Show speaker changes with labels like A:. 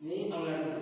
A: 你当然。